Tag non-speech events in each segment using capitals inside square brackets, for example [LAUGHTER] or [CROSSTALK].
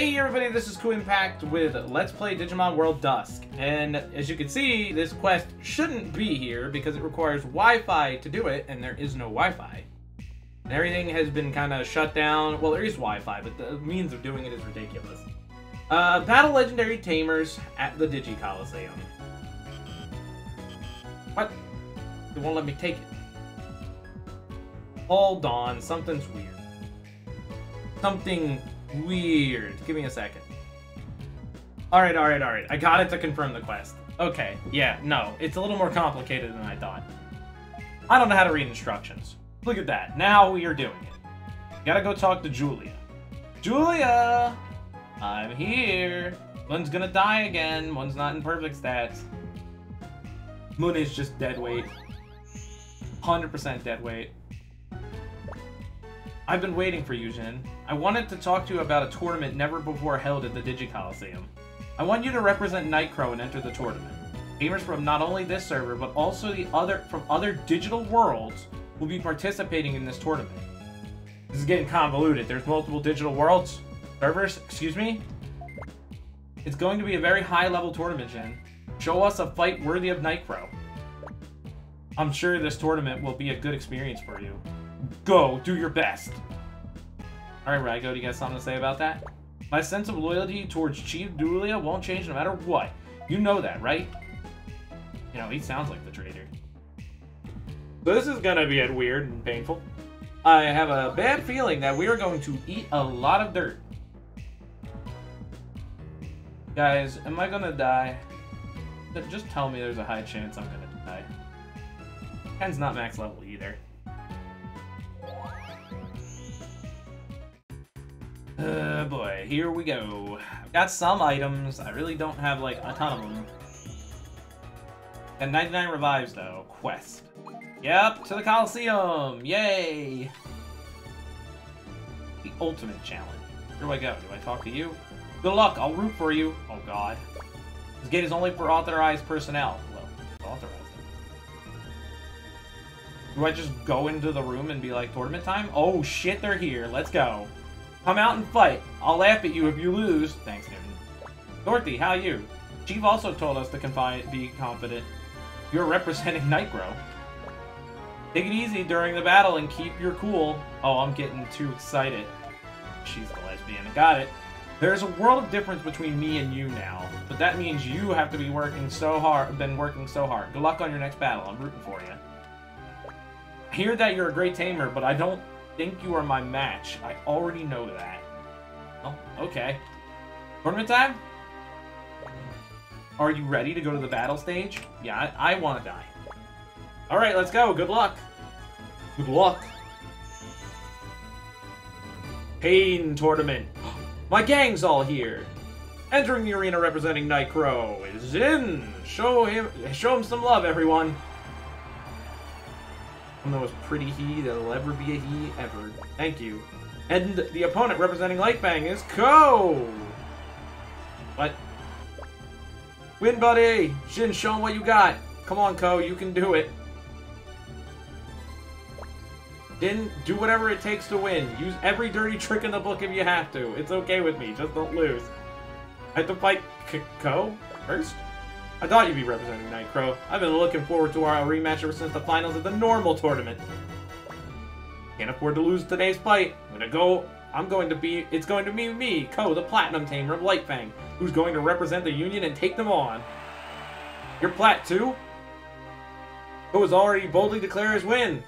Hey everybody, this is Kuu Impact with Let's Play Digimon World Dusk. And as you can see, this quest shouldn't be here because it requires Wi-Fi to do it, and there is no Wi-Fi. And everything has been kind of shut down. Well, there is Wi-Fi, but the means of doing it is ridiculous. Uh, battle Legendary Tamers at the Digi Coliseum. What? They won't let me take it. Hold on, something's weird. Something weird. Give me a second. Alright, alright, alright. I got it to confirm the quest. Okay, yeah, no. It's a little more complicated than I thought. I don't know how to read instructions. Look at that. Now we are doing it. Gotta go talk to Julia. Julia! I'm here. One's gonna die again. One's not in perfect stats. Moon is just dead weight. 100% dead weight. I've been waiting for you, Jin. I wanted to talk to you about a tournament never before held at the Digi Coliseum. I want you to represent Nightcrow and enter the tournament. Gamers from not only this server, but also the other from other digital worlds will be participating in this tournament. This is getting convoluted. There's multiple digital worlds. Servers, excuse me? It's going to be a very high-level tournament, Jin. Show us a fight worthy of Nightcrow. I'm sure this tournament will be a good experience for you. Go, do your best. Alright, Raigo, do you got something to say about that? My sense of loyalty towards Chief Julia won't change no matter what. You know that, right? You know, he sounds like the traitor. So this is gonna be weird and painful. I have a bad feeling that we are going to eat a lot of dirt. Guys, am I gonna die? Just tell me there's a high chance I'm gonna die. Ken's not max level either. Boy, here we go. I've got some items. I really don't have, like, a ton of them. And 99 revives, though. Quest. Yep, to the Coliseum! Yay! The ultimate challenge. Where do I go? Do I talk to you? Good luck, I'll root for you. Oh, God. This gate is only for authorized personnel. Well, authorized. Do I just go into the room and be like, tournament time? Oh, shit, they're here. Let's go. Come out and fight. I'll laugh at you if you lose. Thanks, Newton. Dorothy, how you? Chief also told us to confide, be confident. You're representing Nightcrow. Take it easy during the battle and keep your cool. Oh, I'm getting too excited. She's a lesbian. Got it. There's a world of difference between me and you now, but that means you have to be working so hard, been working so hard. Good luck on your next battle. I'm rooting for you. I hear that you're a great tamer, but I don't think you are my match. I already know that. Oh, okay. Tournament time? Are you ready to go to the battle stage? Yeah, I, I want to die. Alright, let's go. Good luck. Good luck. Pain Tournament. [GASPS] My gang's all here. Entering the arena representing Nightcrow is in. Show him, show him some love, everyone. The most pretty he that'll ever be a he ever. Thank you. And the opponent representing Lightfang is Ko! What? Win, buddy! Jin, show him what you got. Come on, Ko, you can do it. Jin, do whatever it takes to win. Use every dirty trick in the book if you have to. It's okay with me, just don't lose. I have to fight K Ko first? I thought you'd be representing Nightcrow. I've been looking forward to our rematch ever since the finals of the normal tournament. Can't afford to lose today's fight. I'm gonna go. I'm going to be. It's going to be me, Ko, the Platinum Tamer of Lightfang, who's going to represent the Union and take them on. You're Plat too? Ko has already boldly declared his win.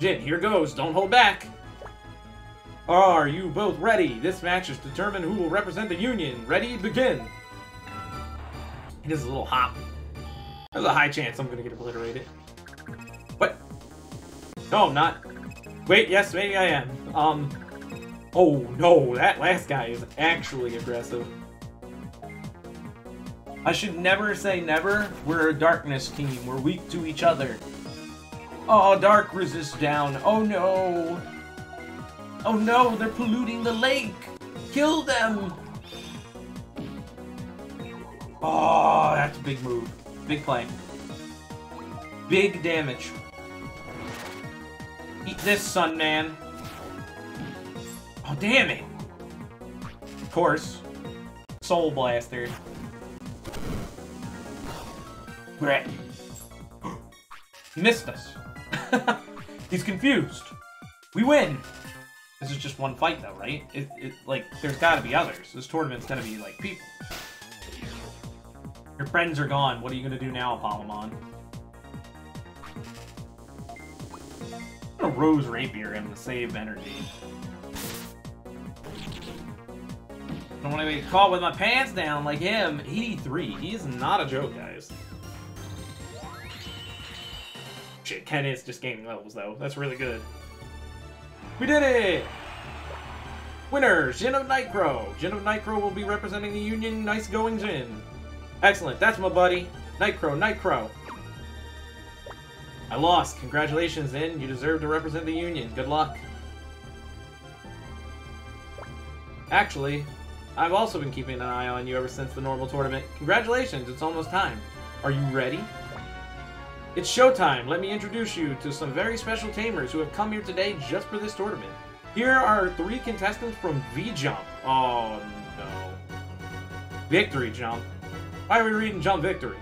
Jin, here goes. Don't hold back. Are you both ready? This match is determine who will represent the Union. Ready? Begin. He does a little hop. There's a high chance I'm gonna get obliterated. What? No, I'm not. Wait, yes, maybe I am. Um, oh no, that last guy is actually aggressive. I should never say never. We're a darkness team. We're weak to each other. Oh, dark resist down. Oh no. Oh no, they're polluting the lake. Kill them. Oh, that's a big move. Big play. Big damage. Eat this, Sun man. Oh, damn it. Of course. Soul Blaster. Great. he [GASPS] missed us. [LAUGHS] He's confused. We win. This is just one fight, though, right? It, it like, there's got to be others. This tournament's gonna be like people. Your friends are gone. What are you gonna do now? I'm gonna Rose Rapier him to save energy. I don't want to get caught with my pants down like him. 83. He is not a joke, guys. Shit, Ken is just gaining levels, though. That's really good. We did it! Winner, Jin of Nightcrow. Jin of Nightcrow will be representing the Union Nice Going Jin. Excellent, that's my buddy. Nightcrow, Nightcrow. I lost. Congratulations, Jin. You deserve to represent the Union. Good luck. Actually, I've also been keeping an eye on you ever since the normal tournament. Congratulations, it's almost time. Are you ready? It's showtime! Let me introduce you to some very special tamers who have come here today just for this tournament. Here are three contestants from V-Jump. Oh, no. Victory Jump. Why are we reading Jump Victory?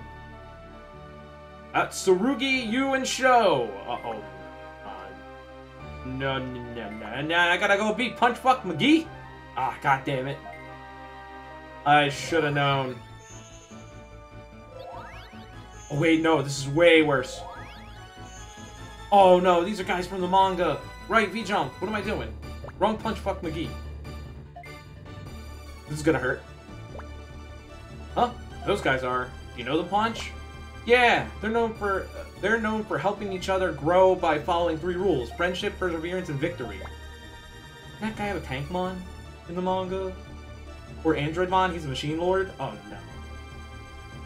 Uh, Tsurugi, you and Sho. Uh-oh. Uh, no, no, no, no, I gotta go beat Punch Fuck McGee? Ah, god damn it. I should have known. Oh, wait, no, this is way worse. Oh, no, these are guys from the manga. Right, V-Jump, what am I doing? Wrong punch, fuck McGee. This is gonna hurt. Huh? Those guys are. You know the punch? Yeah, they're known for they're known for helping each other grow by following three rules: friendship, perseverance, and victory. Doesn't that guy have a Tankmon in the manga? Or Androidmon? He's a machine lord? Oh no.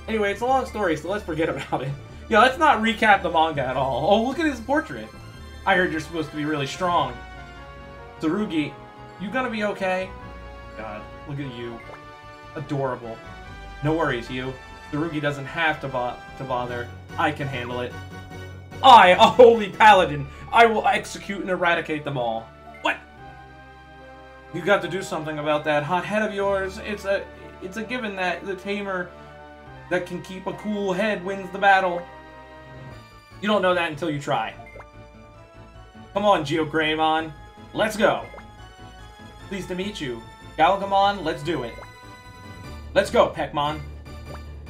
Anyway, it's a long story, so let's forget about it. Yeah, let's not recap the manga at all. Oh, look at his portrait. I heard you're supposed to be really strong. Tsurugi, you gonna be okay? God, look at you. Adorable. No worries, you. Tsurugi doesn't have to, bo to bother. I can handle it. I, a holy paladin, I will execute and eradicate them all. What? You got to do something about that hot head of yours. It's a, it's a given that the tamer that can keep a cool head wins the battle. You don't know that until you try. Come on, Geogreymon. Let's go. Pleased to meet you. Gaogamon, let's do it. Let's go, Peckmon.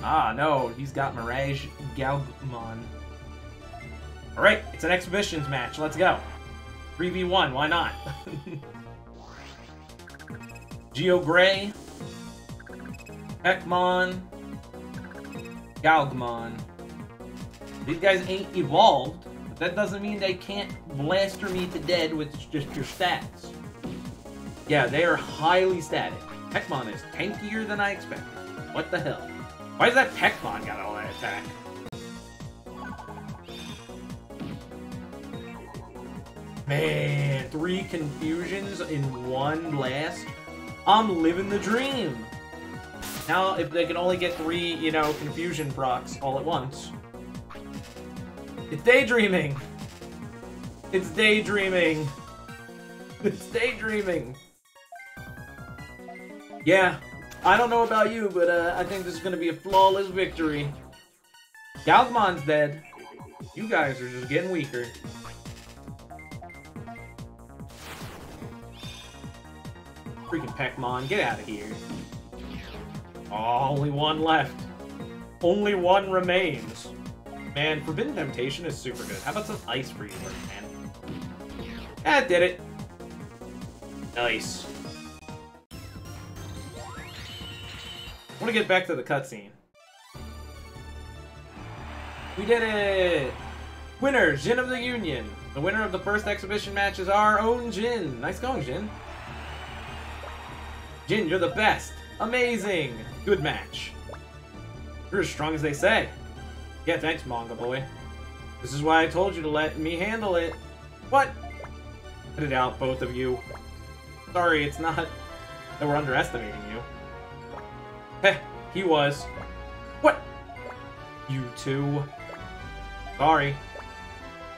Ah, no, he's got Mirage Gaogamon. Alright, it's an exhibitions match. Let's go. 3v1, why not? [LAUGHS] Geo Gray, Peckmon, Galgamon. These guys ain't evolved, but that doesn't mean they can't blaster me to dead with just your stats. Yeah, they are highly static. Peckmon is tankier than I expected. What the hell? Why does that Peckmon got all that attack? Man, three confusions in one blast? I'm living the dream! Now, if they can only get three, you know, confusion procs all at once. It's daydreaming! It's daydreaming! [LAUGHS] It's daydreaming! Yeah, I don't know about you, but uh, I think this is gonna be a flawless victory. Gaogamon's dead. You guys are just getting weaker. Freaking Peckmon, get out of here. Oh, only one left. Only one remains. Man, Forbidden Temptation is super good. How about some ice for you, man? That did it. Nice. Want to get back to the cutscene. We did it! Winner, Jin of the Union. The winner of the first exhibition match is our own Jin. Nice going, Jin. Jin, you're the best. Amazing. Good match. You're as strong as they say. Yeah, thanks, manga boy. This is why I told you to let me handle it. What? Put it out, both of you. Sorry, it's not that we're underestimating you. Heh, he was. What? You two. Sorry.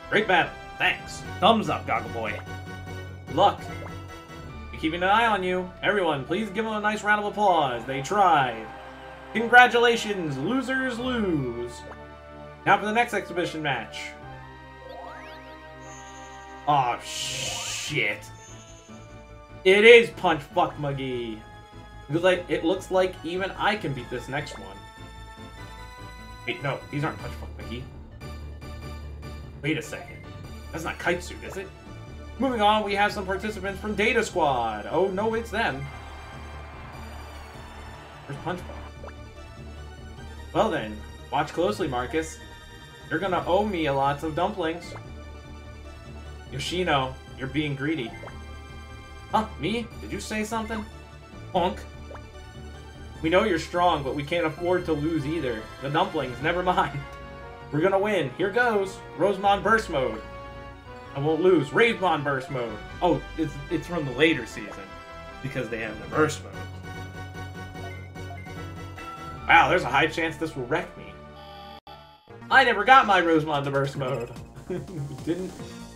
Great battle. Thanks. Thumbs up, Goggle Boy. Luck. We're keeping an eye on you. Everyone, please give them a nice round of applause. They tried. Congratulations, losers lose. Now for the next exhibition match. Oh, shit. It is Punch Fuck McGee. Because like it looks like even I can beat this next one. Wait, no, these aren't Punch McGee. Wait a second. That's not Kite Suit, is it? Moving on, we have some participants from Data Squad. Oh no, it's them. Where's Punch? Well then, watch closely, Marcus. You're gonna owe me a lots of dumplings. Yoshino, you're being greedy. Huh, me? Did you say something? Punk. We know you're strong, but we can't afford to lose either. The dumplings, never mind. We're gonna win. Here goes. Rosemon Burst Mode. I won't lose. Ravemon Burst Mode. Oh, it's, it's from the later season. Because they have the Burst Mode. Wow, there's a high chance this will wreck me. I never got my Rosemon to Burst Mode. [LAUGHS] didn't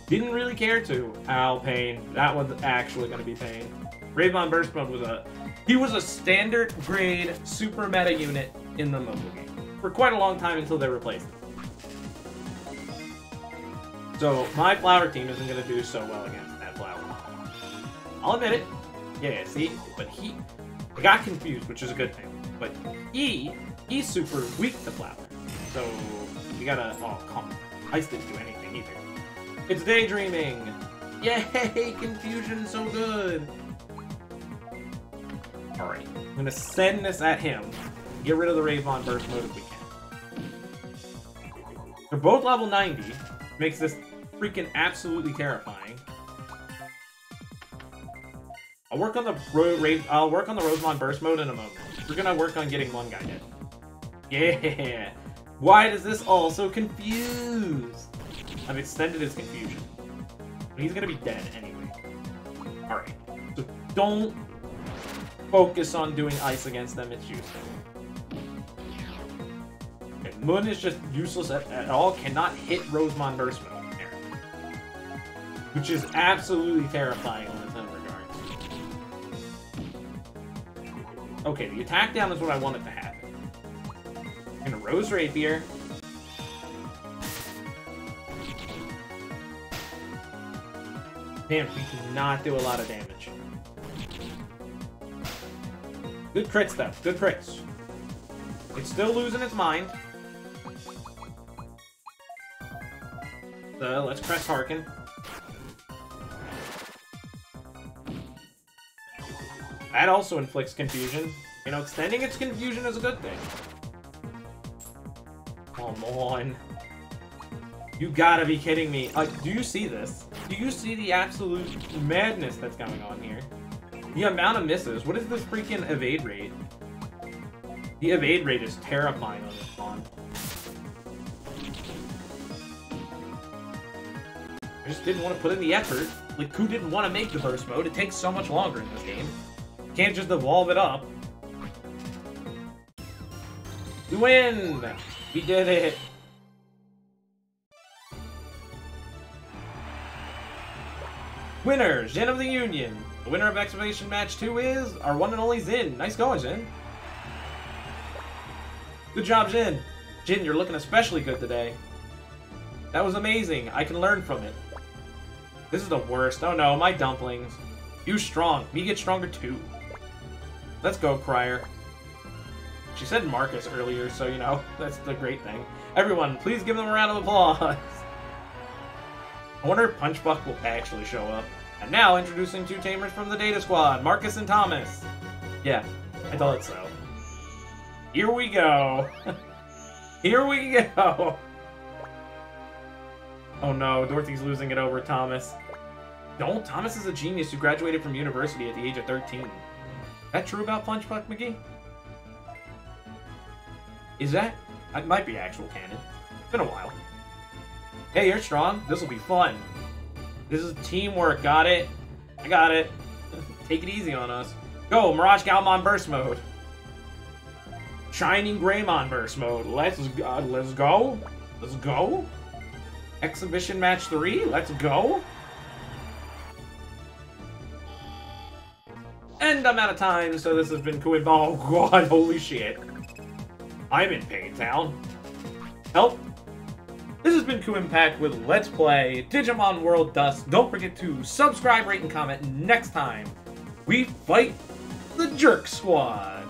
didn't really care to. Ow, pain. That one's actually gonna be pain. Ravemon Burst Mode was a he was a standard grade super meta unit in the mobile game for quite a long time until they replaced him. So my flower team isn't gonna do so well against that flower. I'll admit it. Yeah, see, but he I got confused, which is a good thing. But he he's super weak to flower. So we gotta oh come on. Ice didn't do anything either. It's daydreaming! Yay! [LAUGHS] Confusion so good! I'm gonna send this at him. Get rid of the Ravon burst mode if we can. They're both level 90. Makes this freaking absolutely terrifying. I'll work on the Ro Rave I'll work on the Rosemon burst mode in a moment. We're gonna work on getting one guy dead. Yeah! Why does this all so confuse? I've extended his confusion. He's gonna be dead anyway. Alright. So don't focus on doing ice against them, it's useless. Okay, Moon is just useless at, at all, cannot hit Rosemon Burst Mode there. Which is absolutely terrifying on its own regards. Okay, the attack down is what I wanted to happen. And a Rose Rapier. Damn, we cannot do a lot of damage. Good crits, though. Good crits. It's still losing its mind. So, let's press Harken. That also inflicts confusion. You know, extending its confusion is a good thing. Come on. You gotta be kidding me. Uh, do you see this? Do you see the absolute madness that's going on here? The amount of misses. What is this freaking evade rate? The evade rate is terrifying on this spawn. I just didn't want to put in the effort. Like, who didn't want to make the burst mode? It takes so much longer in this game. Can't just evolve it up. We win! We did it! Winner, Jin of the Union. The winner of Excavation Match 2 is our one and only Jin. Nice going, Jin. Good job, Jin. Jin, you're looking especially good today. That was amazing. I can learn from it. This is the worst. Oh no, my dumplings. You strong. Me get stronger too. Let's go, Crier. She said Marcus earlier, so you know, [LAUGHS] that's the great thing. Everyone, please give them a round of applause. [LAUGHS] I wonder if Punchbuck will actually show up. And now, introducing two tamers from the Data Squad, Marcus and Thomas. Yeah, I thought so. Here we go. [LAUGHS] Here we go. Oh no, Dorothy's losing it over Thomas. Don't. Thomas is a genius who graduated from university at the age of 13. That true about Punchbuck McGee? Is that? That might be actual canon. It's been a while. Hey, you're strong. This will be fun. This is teamwork. Got it? I got it. [LAUGHS] Take it easy on us. Go, Mirage Gaogamon Burst Mode. Shining Greymon Burst Mode. Let's uh, let's go. Let's go. Exhibition Match 3. Let's go. And I'm out of time, so this has been Kuin Ball. Oh god, holy shit. I'm in Pain Town. Help. This has been Impact with Let's Play Digimon World Dusk. Don't forget to subscribe, rate, and comment next time we fight the Jerk Squad.